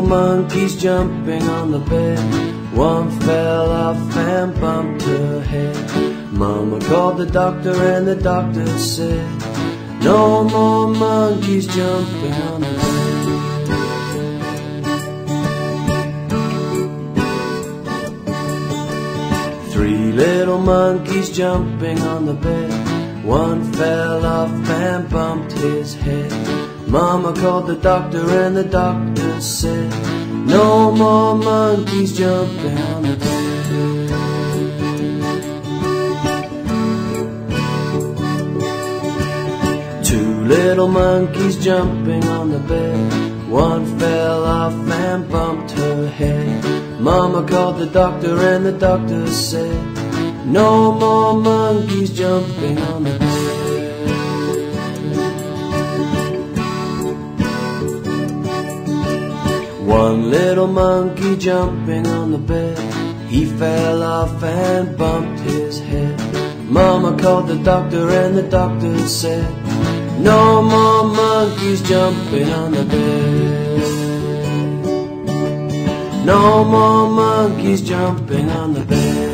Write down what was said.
Little monkeys jumping on the bed. One fell off and bumped her head. Mama called the doctor and the doctor said, No more monkeys jumping on the bed. Three little monkeys jumping on the bed. One fell off and bumped his head. Mama called the doctor and the doctor said, No more monkeys jumping on the bed. Two little monkeys jumping on the bed. One fell off and bumped her head. Mama called the doctor and the doctor said, No more monkeys jumping on the bed. One little monkey jumping on the bed. He fell off and bumped his head. Mama called the doctor and the doctor said, No more monkeys jumping on the bed. No more monkeys jumping on the bed.